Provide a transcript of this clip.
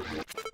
you